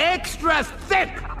extra thick.